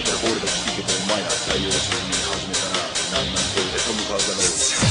けたらゴールド聞けてお前ら採用しに始めたらなんなんてトム・カウザロー